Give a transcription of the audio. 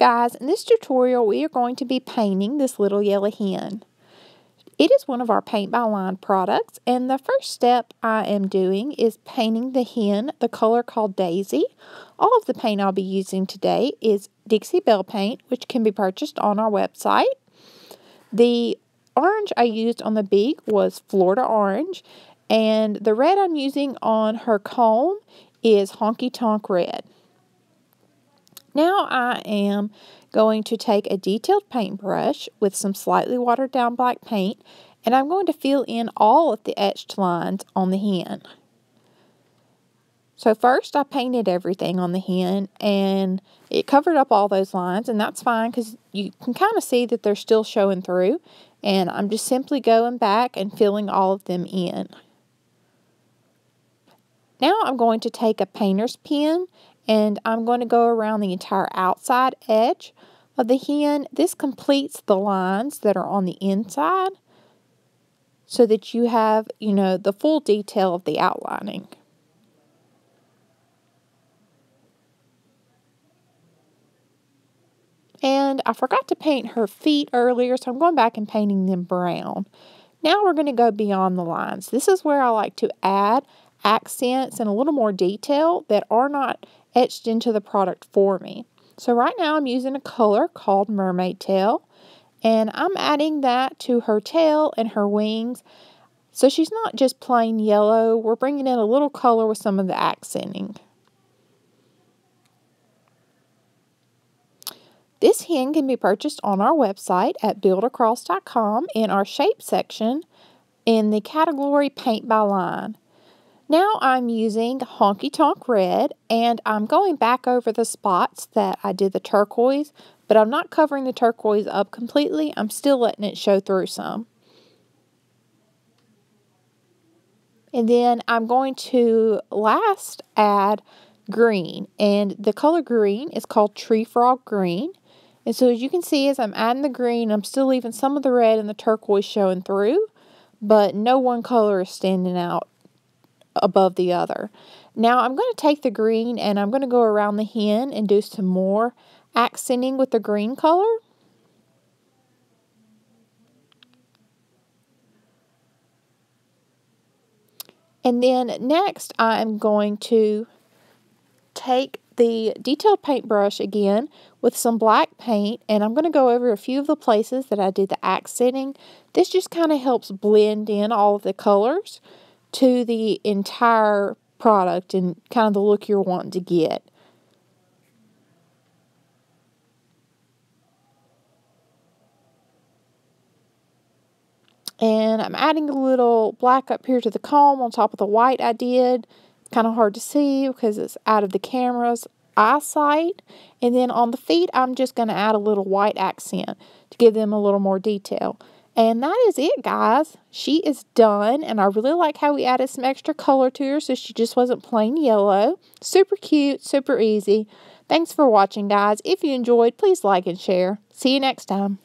guys, in this tutorial we are going to be painting this little yellow hen. It is one of our Paint by Line products and the first step I am doing is painting the hen the color called Daisy. All of the paint I'll be using today is Dixie Belle paint which can be purchased on our website. The orange I used on the beak was Florida Orange and the red I'm using on her comb is Honky Tonk Red. Now I am going to take a detailed paintbrush with some slightly watered down black paint and I'm going to fill in all of the etched lines on the hen. So first I painted everything on the hen and it covered up all those lines and that's fine because you can kind of see that they're still showing through and I'm just simply going back and filling all of them in. Now I'm going to take a painter's pen and I'm going to go around the entire outside edge of the hen. This completes the lines that are on the inside so that you have, you know, the full detail of the outlining. And I forgot to paint her feet earlier, so I'm going back and painting them brown. Now we're going to go beyond the lines. This is where I like to add accents and a little more detail that are not etched into the product for me. So right now I'm using a color called Mermaid Tail and I'm adding that to her tail and her wings. So she's not just plain yellow, we're bringing in a little color with some of the accenting. This hen can be purchased on our website at buildacross.com in our shape section in the category Paint by Line. Now I'm using Honky Tonk Red and I'm going back over the spots that I did the turquoise, but I'm not covering the turquoise up completely. I'm still letting it show through some. And then I'm going to last add green and the color green is called Tree Frog Green. And so as you can see as I'm adding the green, I'm still leaving some of the red and the turquoise showing through, but no one color is standing out above the other. Now I'm going to take the green and I'm going to go around the hen and do some more accenting with the green color. And then next I'm going to take the detailed paintbrush again with some black paint and I'm going to go over a few of the places that I did the accenting. This just kind of helps blend in all of the colors to the entire product and kind of the look you're wanting to get. And I'm adding a little black up here to the comb on top of the white I did. Kind of hard to see because it's out of the camera's eyesight. And then on the feet, I'm just going to add a little white accent to give them a little more detail. And that is it, guys. She is done, and I really like how we added some extra color to her so she just wasn't plain yellow. Super cute, super easy. Thanks for watching, guys. If you enjoyed, please like and share. See you next time.